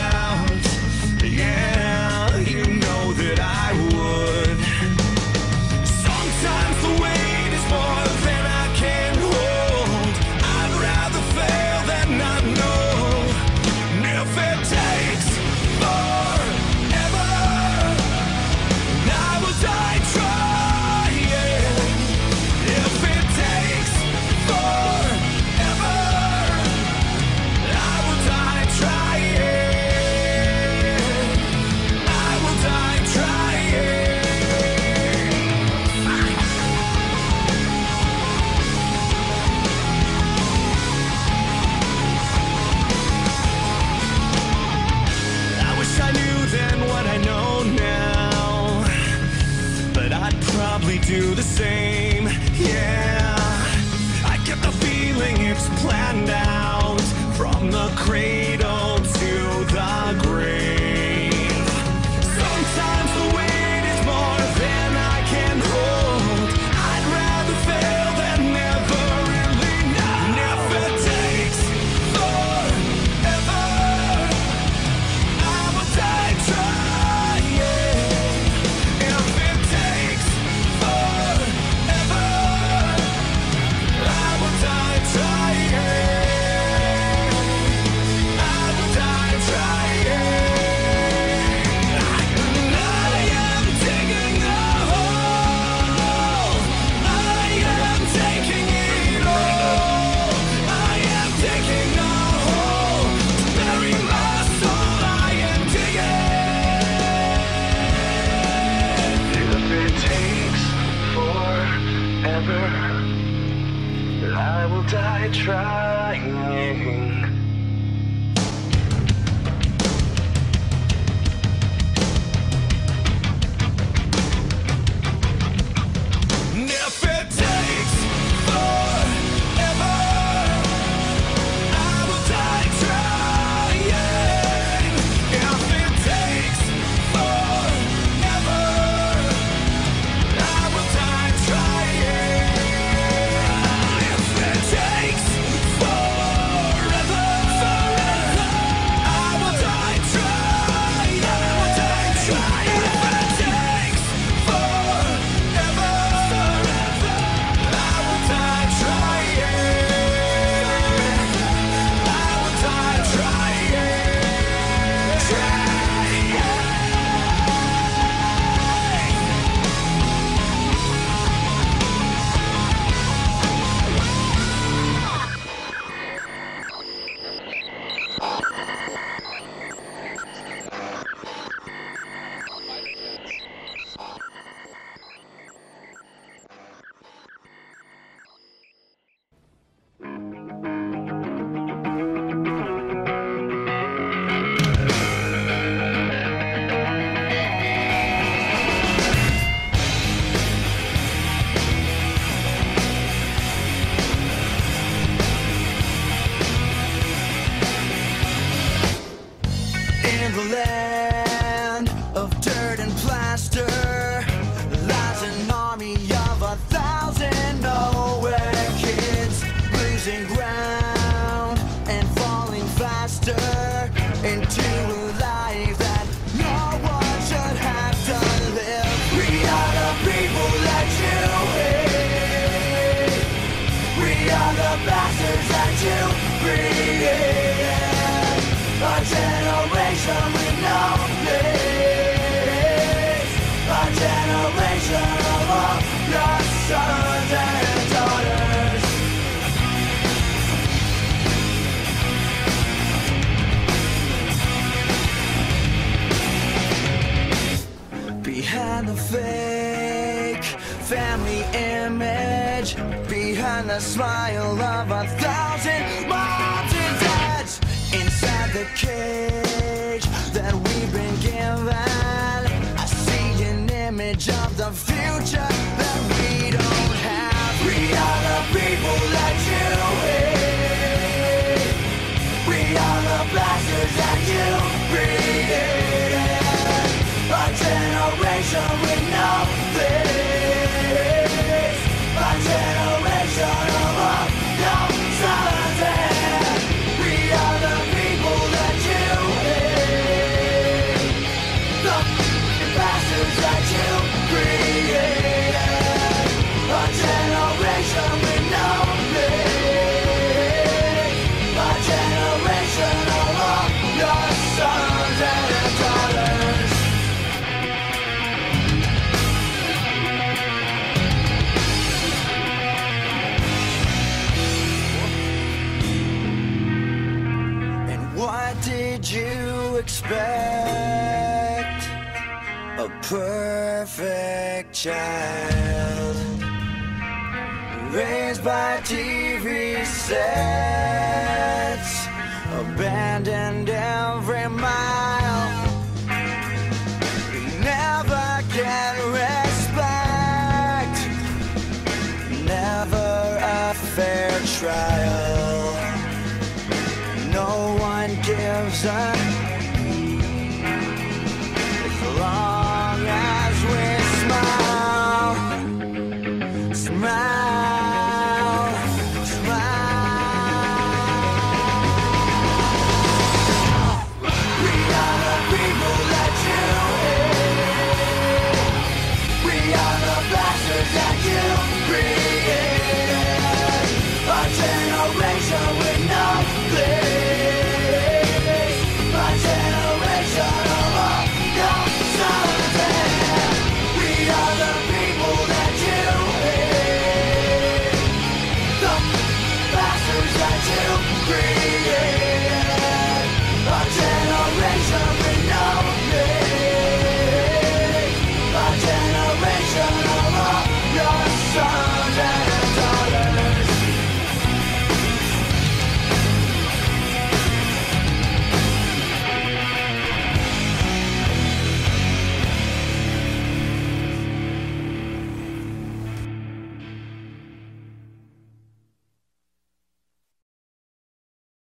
Now. Do the same. Yeah, I get the feeling it's planned out from the cradle will The land of dirt and plaster. Lies an army of a thousand kids losing ground and falling faster into family image, behind the smile of a thousand and dads, inside the cage that we've been given, I see an image of the future that we don't have. We are the people that you hate. We are the bastards that you created. What did you expect? A perfect child Raised by TV sets Abandoned every mile never get respect Never a fair trial gives up.